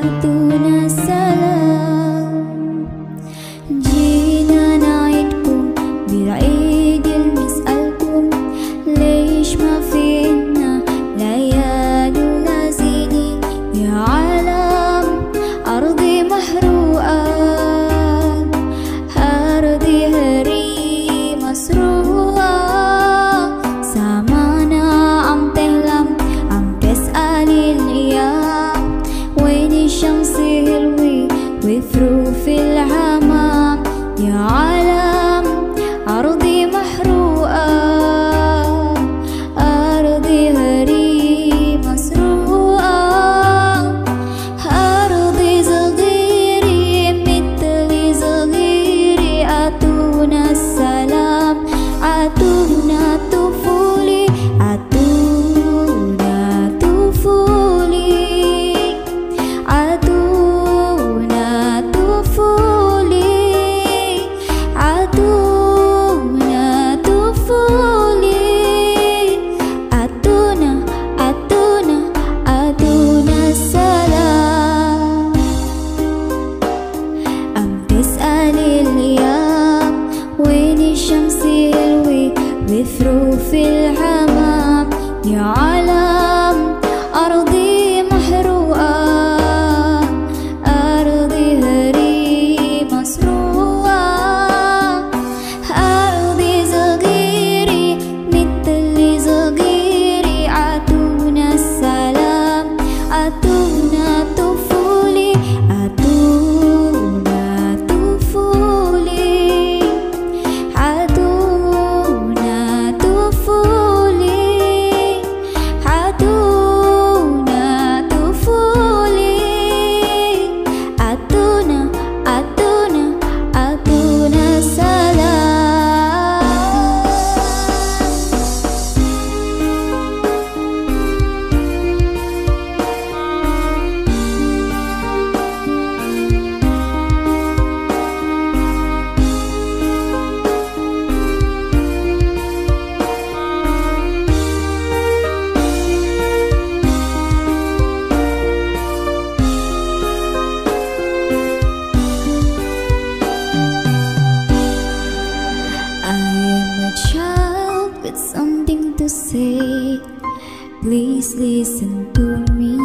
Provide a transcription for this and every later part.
satu Listen to me.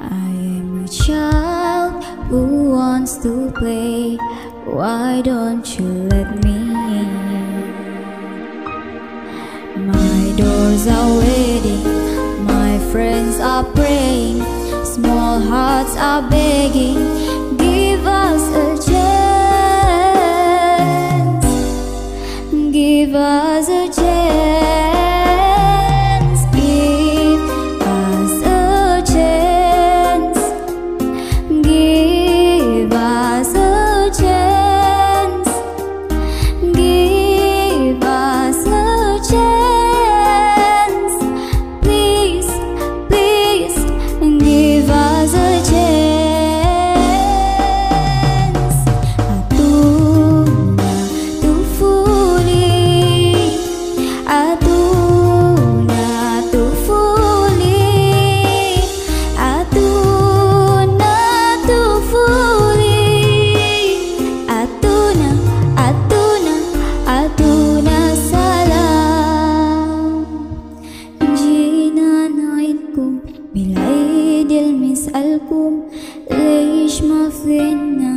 I am a child who wants to play. Why don't you let me in? My doors are waiting. My friends are praying. Small hearts are begging. Give us a chance. Give us a chance. Lishma Finna